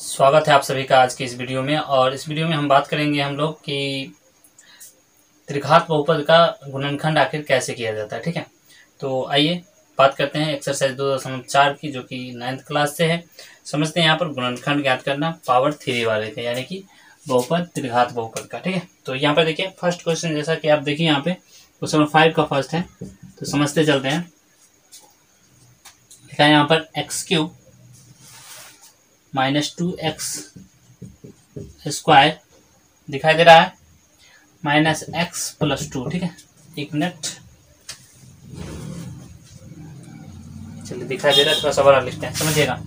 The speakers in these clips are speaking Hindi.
स्वागत है आप सभी का आज की इस वीडियो में। और इस वीडियो में हम बात करेंगे हम लोग कि त्रिघात बहुपद का गुणनखंड आखिर कैसे किया जाता है, ठीक है? तो आइए बात करते हैं एक्सरसाइज दो दशमलव चार की, जो कि नाइन्थ क्लास से है। समझते हैं यहाँ पर गुणनखंड ज्ञात करना पावर थ्री वाले का यानी कि बहुपद, त्रिघात बहुपद का, ठीक है? तो यहाँ पर देखिए फ़र्स्ट क्वेश्चन जैसा कि आप देखिए यहाँ पे, क्वेश्चन नंबर फाइव का फ़र्स्ट है। तो समझते चलते हैं। है यहाँ पर x cube minus two x square दिखाई दे रहा है। माइनस एक्स प्लस टू, ठीक है? एक मिनट। चलिए, दिखाई दे रहा है, थोड़ा सा बड़ा लिखते हैं। समझिएगा।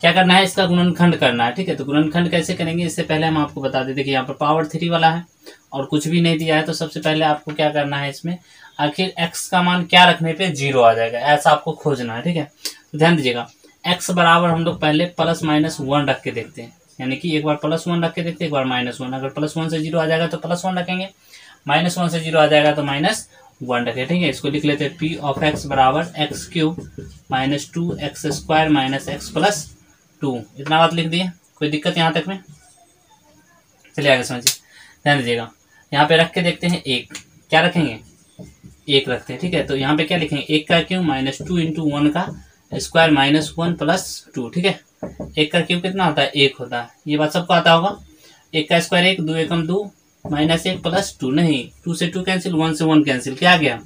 क्या करना है? इसका गुणनखंड करना है, ठीक है? तो गुणनखंड कैसे करेंगे? इससे पहले हम आपको बता देते कि यहाँ पर पावर थ्री वाला है और कुछ भी नहीं दिया है तो सबसे पहले आपको क्या करना है इसमें? आखिर x का मान क्या रखने पे ज़ीरो आ जाएगा? ऐसा आपको खोजना है, ठीक है? तो ध्यान दीजिएगा। X बराबर हम लोग पहले प्लस माइनस वन रख के देखते हैं। यानी कि एक बार प्लस वन रख के देखते हैं, एक बार माइनस वन अगर प्लस वन से ज़ीरो आ जाएगा तो प्लस वन रखेंगे। माइनस वन से ज़ीरो आ जाएगा तो माइनस वन रखेंगे। ठीक है, इसको लिख लेते हैं पी ऑफ़ एक्स बराबर x cube minus two x square minus x plus two इतना बात लिख दिए? कोई दिक्कत यहाँ तक में? चलिए आगे समझिए। ध्यान दीजिएगा। यहाँ पे रख के देखते हैं एक। क्या रखेंगे? एक रखते हैं। ठीक है तो यहाँ पे क्या लिखेंगे? एक का cube minus two into one का square minus one plus two, ठीक है? एक का क्यूब कितना होता है? एक होता है। ये बात सबको आता होगा। एक का स्क्वायर एक, दो एकम दो, माइनस एक प्लस टू, नहीं। टू से टू कैंसिल, वन से वन कैंसिल। क्या गया?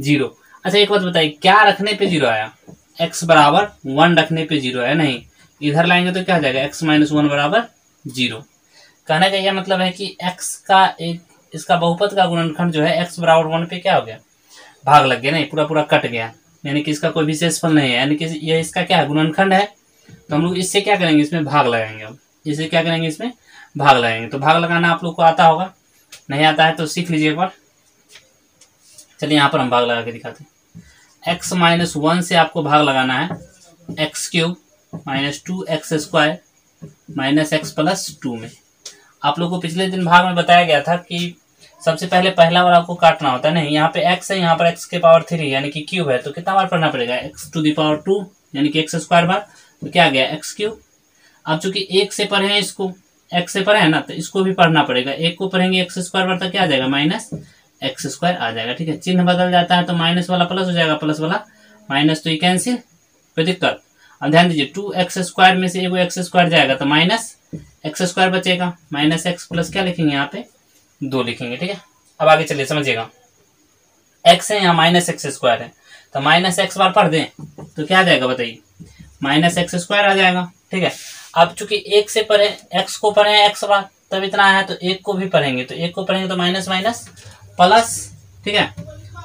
ज़ीरो। अच्छा एक बात बताइए, क्या रखने पे ज़ीरो आया? एक्स बराबर वन रखने पे ज़ीरो आया, नहीं। इधर लाएँगे तो क्या आ जाएगा? एक्स माइनस वन बराबर ज़ीरो। कहने का यह मतलब है कि एक्स का एक, इसका बहुपद का गुणनखंड जो है एक्स बराबर वन पे क्या हो गया? भाग लग गया, नहीं पूरा पूरा कट गया। यानी कि इसका कोई विशेष फल नहीं है। यानी कि ये इसका क्या है? गुणनखंड है। तो हम लोग इससे क्या करेंगे? इसमें भाग लगाएँगे अब इससे क्या करेंगे? इसमें भाग लगाएँगे। तो भाग लगाना आप लोग को आता होगा। नहीं आता है तो सीख लीजिए एक बार। चलिए यहाँ पर हम भाग लगा के दिखाते हैं। एक्स माइनस वन से आपको भाग लगाना है। X cube minus two x square minus x plus two में। आप लोग को पिछले दिन भाग में बताया गया था कि सबसे पहले पहला वाला आपको काटना होता है। नहीं, यहाँ पे एक्स है, यहाँ पर एक्स के पावर थ्री यानी कि क्यूब है। तो कितना बार पढ़ना पड़ेगा? X to the power two यानी कि एक्स स्क्वायर बार। तो क्या आ गया? एक्स क्यूब अब चूँकि एक से पढ़े हैं इसको एक्स से पढ़े हैं ना तो इसको भी पढ़ना पड़ेगा। एक को पढ़ेंगे एक्स स्क्वायर बार तो क्या आ जाएगा? माइनस एक्स स्क्वायर आ जाएगा, ठीक है? चिन्ह बदल जाता है तो माइनस वाला प्लस हो जाएगा प्लस वाला माइनस तो ये कैंसिल कोई दिक्कत? अब ध्यान दीजिए टू एक्स स्क्वायर में से एगो एक्स स्क्वायर जाएगा तो माइनस एक्स स्क्वायर बचेगा। माइनस एक्स प्लस क्या लिखेंगे यहाँ पे? दो लिखेंगे, ठीक है? अब आगे चलिए, समझिएगा। एक्स है, यहाँ माइनस एक्स स्क्वायर है। तो माइनस एक्स बार पढ़ दें तो क्या आ जाएगा बताइए? माइनस एक्स स्क्वायर आ जाएगा, ठीक है? अब चूँकि एक से पढ़े एक्स को पढ़े एक्स बार, तब इतना आया है तो एक को भी पढ़ेंगे। तो एक को पढ़ेंगे तो माइनस माइनस प्लस ठीक है?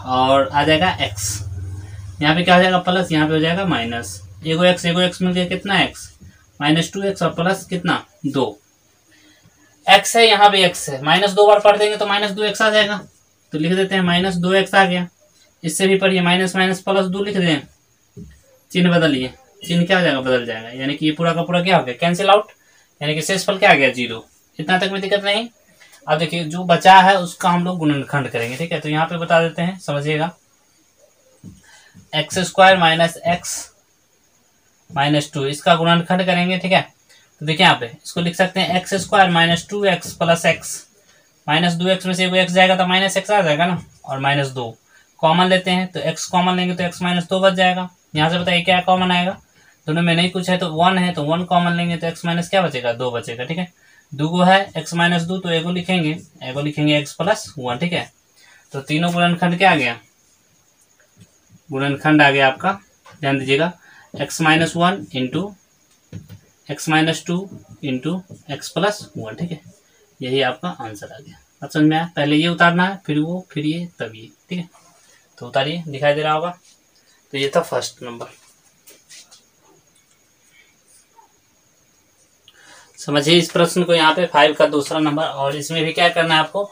और आ जाएगा एक्स यहाँ पे क्या हो जाएगा? प्लस यहाँ पे हो जाएगा माइनस एगो एक्स एगो एक्स मिल गया कितना एक्स माइनस टू एक्स और प्लस कितना? दो। एक्स है, यहाँ भी एक्स है। माइनस दो बार पढ़ देंगे तो माइनस दो एक्स आ जाएगा। तो लिख देते हैं माइनस दो एक्स आ गया। इससे भी पढ़िए, माइनस माइनस प्लस दो लिख दें। चिन्ह बदलिए। चिन्ह क्या हो जाएगा? बदल जाएगा। यानी कि ये पूरा का पूरा क्या हो गया? कैंसिल आउट यानी कि शेषफल क्या आ गया? ज़ीरो इतना तक में दिक्कत नहीं। अब देखिए, जो बचा है, उसका हम लोग गुणनखंड करेंगे, ठीक है? तो यहाँ पे बता देते हैं, समझिएगा। X square minus x minus two इसका गुणनखंड करेंगे, ठीक है? देखिए यहाँ पे, इसको लिख सकते हैं x square minus two x plus x minus दो एक्स में से एक्स जाएगा तो माइनस एक्स आ जाएगा ना, और माइनस दो कॉमन लेते हैं तो एक्स कॉमन लेंगे तो एक्स माइनस दो बच जाएगा. यहाँ से बताइए क्या कॉमन आएगा? दोनों में नहीं कुछ है तो वन है तो वन कॉमन लेंगे तो एक्स माइनस क्या बचेगा? दो बचेगा, ठीक है? दो गो है एक्स माइनस दो तो एगो लिखेंगे. एगो लिखेंगे एक्स प्लस वन ठीक है? तो तीनों गुणनखंड क्या आ गया? गुणनखंड आ गया आपका, ध्यान दीजिएगा. X minus one into x minus two into x plus one ठीक है? यही आपका आंसर आ गया। अब समझ में आया? पहले ये उतारना है, फिर वो, फिर ये, तब ये, ठीक है? तो उतारिए, दिखाई दे रहा होगा? तो ये था फ़र्स्ट नंबर समझिए इस प्रश्न को यहाँ पे फाइव का दूसरा नंबर और इसमें भी क्या करना है आपको?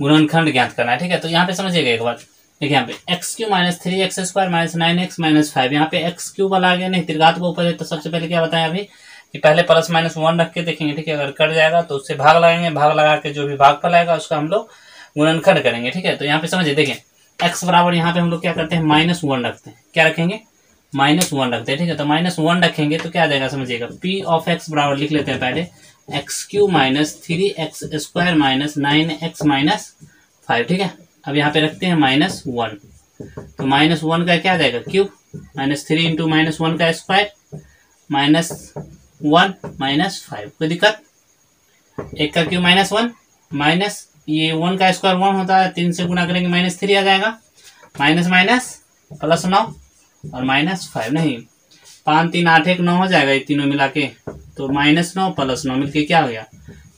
गुणनखंड ज्ञात करना है, ठीक है? तो यहाँ पे समझिएगा एक बार। देखिए यहाँ पे x cube minus three x square minus nine x minus five यहाँ पे एक्स क्यू वाला आ गया, नहीं, त्रिघात को ऊपर है तो सबसे पहले क्या बताया अभी? कि पहले प्लस माइनस वन रख के देखेंगे, ठीक है? अगर कट जाएगा तो उससे भाग लगाएँगे, भाग लगा के जो भी भाग पर आएगा, उसका हम लोग गुणनखंड करेंगे, ठीक है? तो यहाँ पे समझिए, देखिए एक्स बराबर यहाँ पे हम लोग क्या करते हैं? माइनस वन रखते हैं। क्या रखेंगे? माइनस वन रखते हैं, ठीक है? तो माइनस वन रखेंगे तो क्या आ जाएगा, समझिएगा पी ऑफ़ एक्स बराबर लिख लेते हैं पहले x cube minus three x square minus nine x minus five ठीक है? अब यहाँ पे रखते हैं माइनस वन तो माइनस वन का क्या आ जाएगा? Cube minus three into minus one का square minus one minus five कोई दिक्कत? एक का क्यूब माइनस वन? माइनस, ये वन का स्क्वायर वन होता है, तीन से गुना करेंगे माइनस थ्री आ जाएगा। माइनस माइनस प्लस नौ और माइनस फाइव नहीं। पाँच, तीन, आठ, एक, नौ हो जाएगा ये तीनों मिला के। तो माइनस नौ प्लस नौ मिलके क्या हो गया?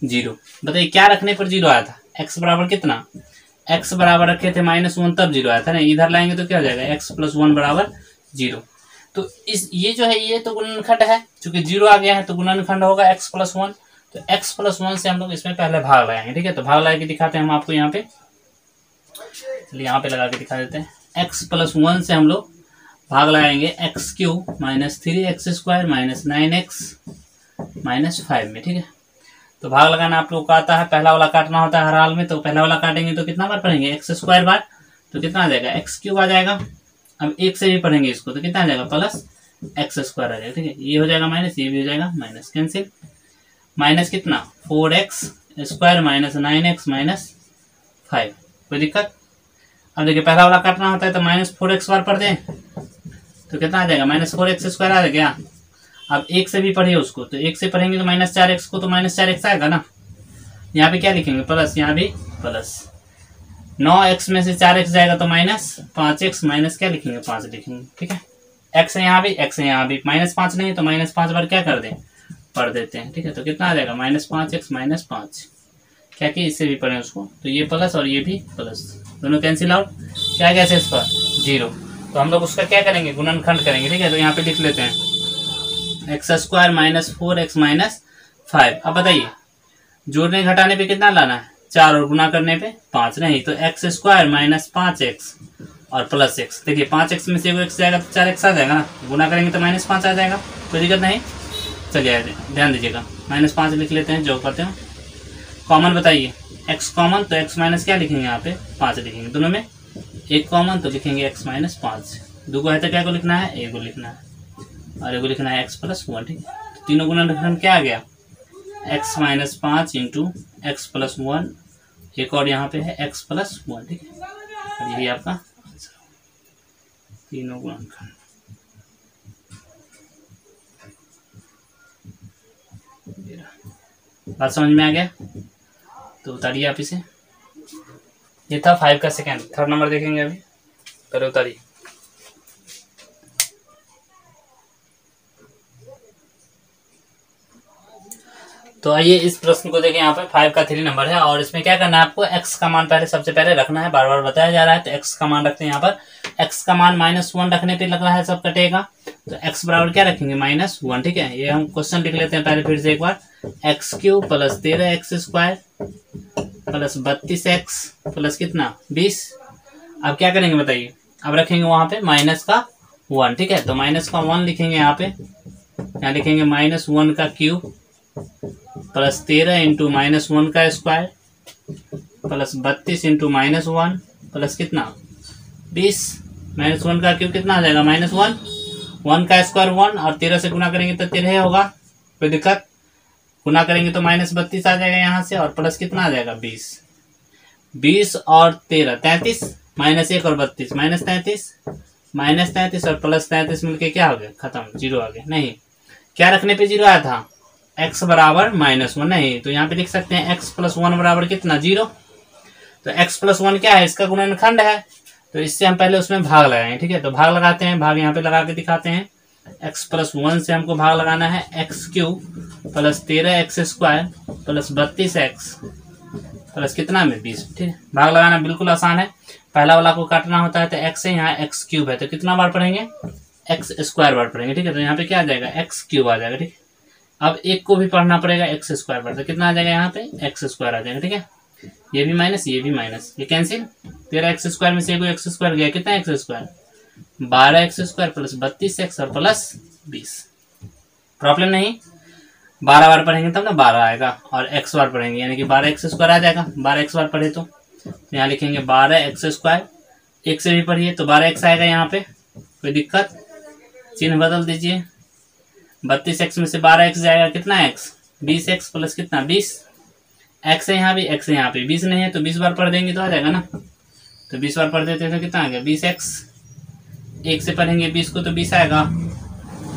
ज़ीरो। बताइए, क्या रखने पर ज़ीरो आया था? एक्स बराबर कितना? एक्स बराबर रखे थे माइनस वन, तब ज़ीरो आया था ना? इधर लाएँगे तो क्या हो जाएगा? एक्स प्लस वन बराबर ज़ीरो। तो इस, ये जो है, ये तो गुणनखंड है। चूँकि ज़ीरो आ गया है तो गुणनखंड होगा एक्स प्लस वन तो एक्स प्लस वन से हम लोग इसमें पहले भाग लगाएँगे ठीक है? तो भाग लगा के दिखाते हैं हम आपको यहाँ पे। चलिए, यहाँ पे लगा के दिखा देते हैं। एक्स प्लस वन से हम लोग भाग लगाएँगे x cube minus three x square minus nine x minus five में, ठीक है? तो भाग लगाना आप लोग को आता है। पहला वाला काटना होता है हर हाल में तो पहला वाला काटेंगे तो कितना बार पढ़ेंगे? एक्स स्क्वायर बार। तो कितना आ जाएगा? एक्स क्यूब आ जाएगा। अब एक से भी पढ़ेंगे इसको तो कितना आ जाएगा? प्लस एक्स स्क्वायर आ जाएगा, ठीक है? ये हो जाएगा माइनस ये भी हो जाएगा माइनस कैंसिल माइनस कितना? Four x square minus nine x minus five कोई दिक्कत? अब देखिए, पहला वाला काटना होता है तो माइनस फोर एक्स बार पढ़ दें तो कितना आ जाएगा? माइनस फोर एक्स स्क्वायर आ जाएगा अब एक से भी पढ़िए उसको तो एक से पढ़ेंगे तो माइनस चार एक्स को तो माइनस चार एक्स आएगा ना? यहाँ पे क्या लिखेंगे? प्लस यहाँ भी प्लस नौ एक्स में से चार एक्स जाएगा तो माइनस पाँच एक्स माइनस क्या लिखेंगे? पाँच लिखेंगे, ठीक है? एक्स है यहाँ भी एक्स है यहाँ भी। माइनस पाँच नहीं तो माइनस पाँच बार क्या कर दें? पढ़ देते हैं, ठीक है? तो कितना आ जाएगा? माइनस पाँच एक्स माइनस पाँच। क्या कि इससे भी पढ़ें उसको। तो ये प्लस और ये भी प्लस दोनों कैंसिल आउट क्या कैसे इस पर? ज़ीरो तो हम लोग उसका क्या करेंगे? गुणनखंड करेंगे, ठीक है? तो यहाँ पे लिख लेते हैं। X square minus four x minus five अब बताइए, जोड़ने घटाने पे कितना लाना है? चार और गुना करने पे पाँच नहीं तो एक्स स्क्वायर माइनस पाँच एक्स और प्लस एक्स देखिए, पाँच एक्स में से एक्स जाएगा तो चार एक्स आ जाएगा ना? गुना करेंगे तो माइनस पाँच आ जाएगा। कोई दिक्कत नहीं? चलिए, ध्यान दीजिएगा। माइनस पाँच लिख लेते हैं, जो करते हैं। कॉमन बताइए। एक्स कॉमन तो एक्स माइनस क्या लिखेंगे यहाँ पे? पाँच लिखेंगे। दोनों में एक कॉमन तो लिखेंगे एक्स माइनस पाँच। दो को है तो क्या को लिखना है? एक को लिखना है। और एगो लिखना है एक्स प्लस वन ठीक है? तो तीनों गुना क्या आ गया? एक्स माइनस पाँच इंटू एक्स प्लस वन एक और यहाँ पे है एक्स प्लस वन ठीक है? यही आपका आंसर तीनों गुणनखंड बात समझ में आ गया? तो उतारिए आप इसे। ये था फाइव का सेकेंड थर्ड नंबर देखेंगे अभी। पहले उतारिए। तो आइए इस प्रश्न को देखें। यहाँ पे फाइव का थ्री नंबर है और इसमें क्या करना है आपको? एक्स का मान पहले, सबसे पहले रखना है। बार बार बताया जा रहा है तो एक्स का मान रखते हैं यहाँ पर। एक्स का मान माइनस वन रखने पे लग रहा है सब कटेगा। तो एक्स बराबर क्या रखेंगे? माइनस वन ठीक है? ये हम क्वेश्चन लिख लेते हैं पहले फिर से एक बार। एक्स क्यू प्लस तेरह एक्स स्क्वायर प्लस बत्तीस एक्स प्लस कितना? बीस। अब क्या करेंगे बताइए? अब रखेंगे वहाँ पे माइनस का वन ठीक है? तो माइनस का वन लिखेंगे यहाँ पे। यहाँ लिखेंगे माइनस वन का क्यूब प्लस तेरह इंटू माइनस वन का स्क्वायर, प्लस बत्तीस इंटू माइनस वन, प्लस कितना? बीस। माइनस वन का क्यों कितना आ जाएगा? Minus one. वन का स्क्वायर वन, और तेरह से गुना करेंगे तो तेरह होगा। कोई दिक्कत? गुना करेंगे तो माइनस बत्तीस आ जाएगा यहाँ से, और प्लस कितना आ जाएगा? बीस। बीस और तेरह, तैतीस। माइनस एक और बत्तीस, माइनस तैतीस। माइनस तैतीस और प्लस तैतीस मिलके क्या हो गया? खत्म, ज़ीरो आ गया। नहीं। क्या रखने पे ज़ीरो आया था? एक्स बराबर माइनस वन नहीं तो यहाँ पे लिख सकते हैं एक्स प्लस वन बराबर कितना? ज़ीरो तो एक्स प्लस वन क्या है? इसका गुणनखंड है। तो इससे हम पहले उसमें भाग लगाएँगे ठीक है? तो भाग लगाते हैं, भाग यहाँ पे लगा के दिखाते हैं। एक्स प्लस वन से हमको भाग लगाना है एक्स क्यूब प्लस तेरह एक्स स्क्वायर प्लस बत्तीस एक्स प्लस कितना में? बीस, ठीक है? भाग लगाना बिल्कुल आसान है। पहला वाला को काटना होता है तो एक्स है, यहाँ एक्स क्यूब है। तो कितना बार पढ़ेंगे? एक्स स्क्वायर बार पढ़ेंगे, ठीक है? तो यहाँ पे क्या आ जाएगा? एक्स क्यूब आ जाएगा, ठीक है? अब एक को भी पढ़ना पड़ेगा एक्स स्क्वायर पर। तो कितना आ जाएगा यहाँ पे? एक्स स्क्वायर आ जाएगा, ठीक है? ये भी माइनस ये भी माइनस ये कैंसिल तेरह एक्स स्क्वायर में से एक एक्स स्क्वायर गया, कितना एक्स स्क्वायर बारह एक्स स्क्वायर प्लस बत्तीस एक्स और प्लस बीस। प्रॉब्लम नहीं? बारह बार पढ़ेंगे तब ना बारह आएगा और एक्स बार पढ़ेंगे, यानी कि बारह एक्स स्क्वायर आ जाएगा। बारह एक्स बार पढ़े तो। यहाँ लिखेंगे बारह एक्स स्क्वायर एक से भी पढ़िए तो बारह एक्स आएगा यहाँ पे। कोई दिक्कत? चिन्ह बदल दीजिए। बत्तीस एक्स में से बारह एक्स जाएगा, कितना एक्स? बीस एक्स प्लस कितना? बीस। एक्स है यहाँ भी, एक्स है यहाँ पे। बीस नहीं है तो बीस बार पढ़ देंगे तो आ जाएगा ना। तो बीस बार पढ़ देते हैं तो कितना आ गया? बीस एक्स। एक से पढ़ेंगे बीस को तो बीस आएगा।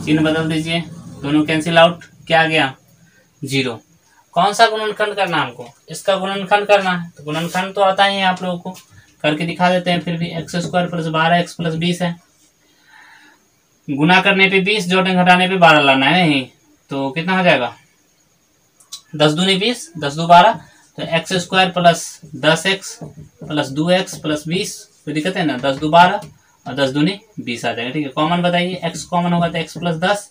चिन्ह बदल दीजिए। दोनों कैंसिल आउट क्या आ गया? ज़ीरो। कौन सा गुणनखंड करना हमको? इसका गुणनखंड करना है। तो गुणनखंड तो आता ही है आप लोगों को। करके दिखा देते हैं फिर भी। एक्स स्क्वायर प्लस बारह एक्स प्लस बीस है। गुना करने पे बीस जोड़ने घटाने पे बारह लाना है, नहीं। तो कितना हो जाएगा? दस दूनी बीस, दस दो बारह। तो एक्स स्क्वायर प्लस दस एक्स प्लस दो एक्स प्लस बीस, कोई दिक्कत है ना? दस दो बारह और दस दूनी बीस आ जाएगा, ठीक है। कॉमन बताइए एक्स कॉमन होगा तो एक्स प्लस दस।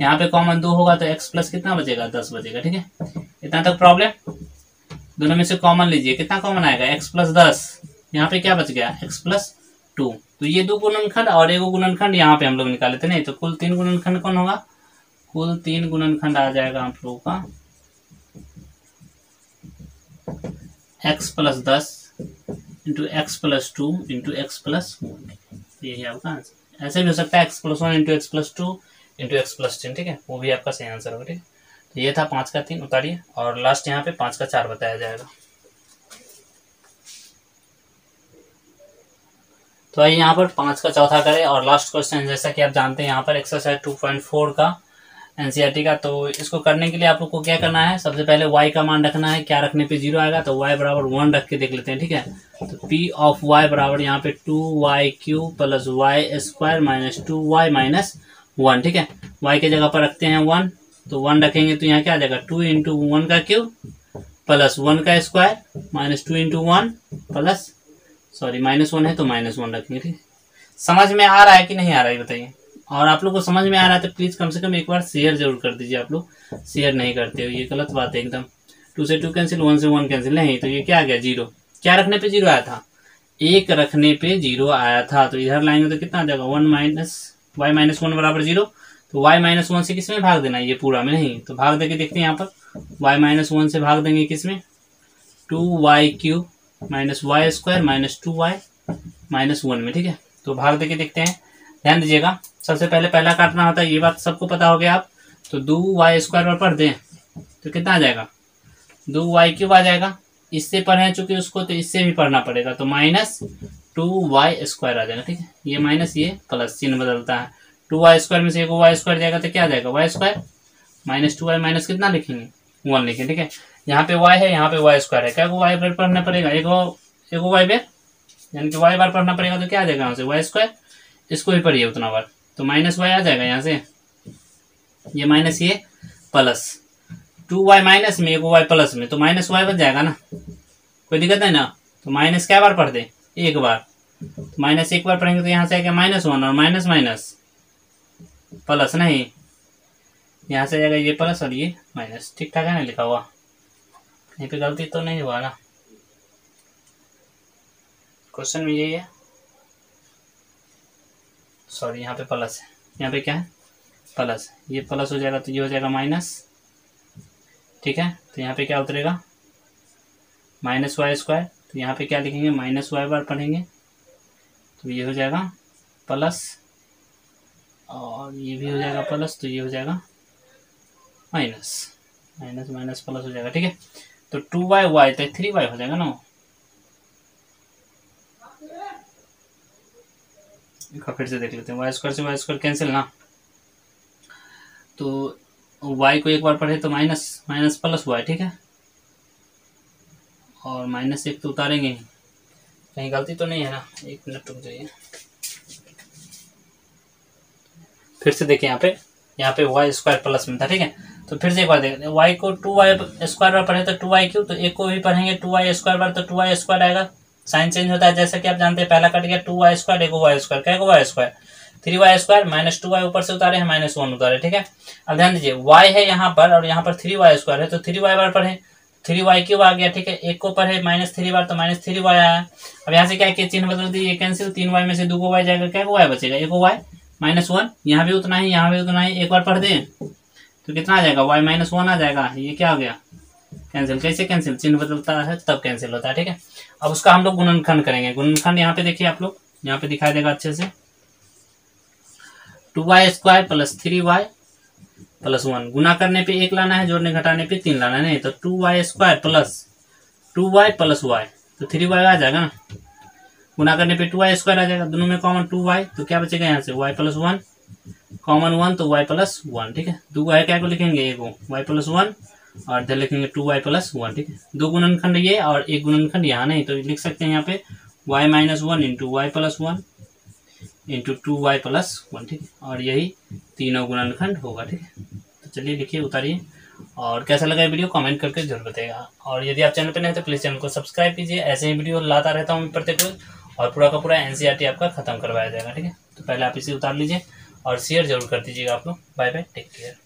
यहाँ पे कॉमन दो होगा तो एक्स प्लस कितना बचेगा? दस बचेगा, ठीक है। इतना तक प्रॉब्लम दोनों में से कॉमन लीजिए, कितना कॉमन आएगा? एक्स प्लस दस। यहाँ पे क्या बच गया? एक्स प्लस टू तो ये दो गुणनखंड और एक गुणनखंड यहाँ पे हम लोग निकाले थे नहीं तो कुल तीन गुणनखंड कौन होगा? कुल तीन गुणनखंड आ जाएगा आप लोगों का। एक्स प्लस दस into x plus two into x plus यही आपका आंसर ऐसे भी हो सकता है x plus one into x plus two into x plus ten ठीक है? वो भी आपका सही आंसर होगा, ठीक है? तो ये था पाँच का तीन, उतारिए। और लास्ट यहाँ पे पाँच का चार बताया जाएगा। तो आइए यहाँ पर पाँच का चौथा करें और लास्ट क्वेश्चन जैसा कि आप जानते हैं यहाँ पर एक्सरसाइज टू पॉइंट फोर का एनसीईआरटी का तो इसको करने के लिए आप लोग को क्या करना है? सबसे पहले वाई का मान रखना है, क्या रखने पे ज़ीरो आएगा? तो वाई बराबर वन रख के देख लेते हैं, ठीक है? तो पी ऑफ़ वाई बराबर यहाँ पे two y cube plus y square minus two y minus one ठीक है? वाई के जगह पर रखते हैं वन तो वन रखेंगे तो यहाँ क्या आ जाएगा? टू इंटू वन का क्यूब प्लस वन का square minus two into one plus sorry minus one है तो माइनस वन रखेंगे, ठीक समझ में आ रहा है कि नहीं आ रहा है बताइए। और आप लोग को समझ में आ रहा है तो प्लीज़ कम से कम एक बार शेयर ज़रूर कर दीजिए आप लोग। शेयर नहीं करते हो, ये गलत बात है एकदम। टू से टू कैंसिल वन से वन कैंसिल नहीं तो ये क्या आ गया? ज़ीरो क्या रखने पे ज़ीरो आया था? एक रखने पे ज़ीरो आया था तो इधर लाएँगे तो कितना आ जाएगा? One minus y minus one बराबर ज़ीरो तो वाई माइनस वन से किसमें भाग देना ये पूरा में नहीं तो भाग देके देखते हैं यहाँ पर। वाई माइनस वन से भाग देंगे किसमें two y cube minus y square minus two y minus one में, ठीक है? तो भाग देके देखते हैं। ध्यान दीजिएगा, सबसे पहले पहला काटना होता है, ये बात सबको पता हो गया आप। तो दो वाई स्क्वायर पर पढ़ दें तो कितना आ जाएगा? दो वाई क्यूब आ जाएगा। इससे पढ़े चूँकि उसको तो इससे भी पढ़ना पड़ेगा। तो माइनस टू वाई स्क्वायर आ जाएगा, ठीक है? ये माइनस, ये प्लस चिन्ह बदलता है। टू वाई स्क्वायर में से एक वाई स्क्वायर जाएगा तो क्या आ जाएगा? Y square. Minus two y minus कितना लिखेंगे? वन लिखेंगे, ठीक है? यहाँ पे वाई है, यहाँ पे वाई स्क्वायर है। क्या को वाई बार पढ़ना पड़ेगा? एक एक वाई बेर यानी कि वाई बार पढ़ना पड़ेगा तो क्या आ जाएगा यहाँ से? वाई स्क्वायर इसको भी पढ़िए उतना बार। तो माइनस वाई आ जाएगा यहाँ से। ये माइनस ये प्लस टू वाई माइनस में, एक वाई प्लस में। तो माइनस वाई बन जाएगा ना? कोई दिक्कत है ना? तो माइनस क्या बार पढ़ दे? एक बार तो माइनस एक बार पढ़ेंगे तो यहाँ से आएगा माइनस वन और माइनस माइनस प्लस नहीं। यहाँ से आएगा ये प्लस और ये माइनस ठीक ठाक है ना? लिखा हुआ। यहीं पे गलती तो नहीं हुआ ना? क्वेश्चन में यही है। सॉरी यहाँ पे प्लस है। यहाँ पे क्या है? प्लस ये प्लस हो जाएगा तो ये हो जाएगा माइनस ठीक है? तो यहाँ पे क्या उतरेगा? माइनस वाई स्क्वायर तो यहाँ पे क्या लिखेंगे? माइनस वाई बार पढ़ेंगे। तो ये हो जाएगा प्लस और ये भी हो जाएगा प्लस तो ये हो जाएगा माइनस माइनस माइनस प्लस हो जाएगा। ठीक है? तो टू वाई वाई तो थ्री वाई हो जाएगा ना। फिर से देख लेते हैं। वाई स्क्वायर से वाई स्क्वायर कैंसिल ना। तो वाई को एक बार पढ़े तो माइनस माइनस प्लस वाई ठीक है? और माइनस एक तो उतारेंगे ही। कहीं गलती तो नहीं है ना? एक मिनट रुक जाइए। फिर से देखिए यहाँ पे। यहाँ पे वाई स्क्वायर प्लस में था ठीक है? तो फिर से एक बार देखें वाई को टू वाई स्क्वायर बार पढ़े तो टू वाई क्यू तो एक को भी पढ़ेंगे टू वाई स्क्वायर बार तो टू वाई स्क्वायर आएगा। साइन चेंज होता है, जैसा कि आप जानते हैं, पहला कट गया टू वाई स्क्वायर एक वाई स्क्वायर क्या y square three y square minus two y ऊपर से उतारे हैं माइनस वन उतारे, ठीक है? अब ध्यान दीजिए वाई है यहाँ पर और यहाँ पर थ्री वाई स्क्वायर है तो थ्री वाई बार पढ़े। थ्री वाई क्यूब आ गया, ठीक है? एक को पढ़े माइनस थ्री बार तो माइनस थ्री वाई आया। अब यहाँ से क्या किया, चिन्ह बदल दिए कैंसिल तीन वाई में से दो को वाई जाएगा, क्या वाई बचेगा, एक वाई माइनस वन यहाँ भी उतना ही, यहाँ भी उतना ही, एक बार पढ़ दें। तो कितना आ जाएगा? वाई माइनस वन आ जाएगा। ये क्या हो गया? कैंसिल कैसे कैंसिल चिन्ह बदलता है, तब कैंसिल होता है, ठीक है? अब उसका हम लोग गुणनखंड करेंगे। गुणनखंड यहाँ पे देखिए आप लोग। यहाँ पे दिखाई देगा अच्छे से। Two y square plus three y plus one गुना करने पे एक लाना है, जोड़ने घटाने पे तीन लाना है। नहीं तो two y square plus two y plus y तो थ्री वाई आ जाएगा ना? गुना करने पे टू वाई स्क्वायर आ जाएगा। दोनों में कॉमन टू वाई तो क्या बचेगा यहाँ से? Y plus one common one तो वाई प्लस वन ठीक है? दो है क्या को लिखेंगे? एक वाई प्लस वन और इधर लिखेंगे टू वाई प्लस वन ठीक है? दो गुणनखंड ये और एक गुणनखंड यहाँ नहीं तो लिख सकते हैं यहाँ पे y minus one into y plus one into two y plus one ठीक है? और यही तीनों गुणनखंड होगा, ठीक है? तो चलिए लिखिए, उतारिए। और कैसा लगा वीडियो कमेंट करके ज़रूर बताएगा और यदि आप चैनल पर नहीं तो प्लीज़ चैनल को सब्सक्राइब कीजिए। ऐसे ही वीडियो लाता रहता हूँ प्रत्येक रोज और पूरा का पूरा एनसीईआरटी आपका खत्म करवाया जाएगा, ठीक है? तो पहले आप इसे उतार लीजिए। और शेयर ज़रूर कर दीजिएगा आप लोग। Bye bye take care